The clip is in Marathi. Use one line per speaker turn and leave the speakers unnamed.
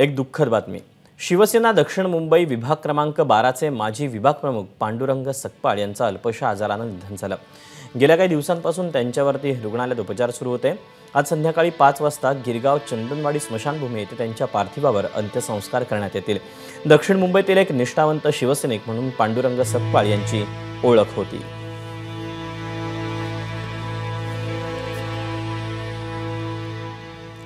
एक दुःखद बातमी. शिवसेना दक्षिण मुंबई विभाग क्रमांक बाराचे माजी विभाग प्रमुख पांडुरंग सकपाळ यांचं अल्पशा आजारानं निधन झालं. गेल्या काही दिवसांपासून त्यांच्यावरती रुग्णालयात उपचार सुरू होते. आज संध्याकाळी पाच वाजता गिरगाव चंदनवाडी स्मशानभूमी येथे त्यांच्या पार्थिवावर अंत्यसंस्कार करण्यात येतील. दक्षिण मुंबईतील एक निष्ठावंत शिवसैनिक म्हणून पांडुरंग सकपाळ यांची ओळख होती.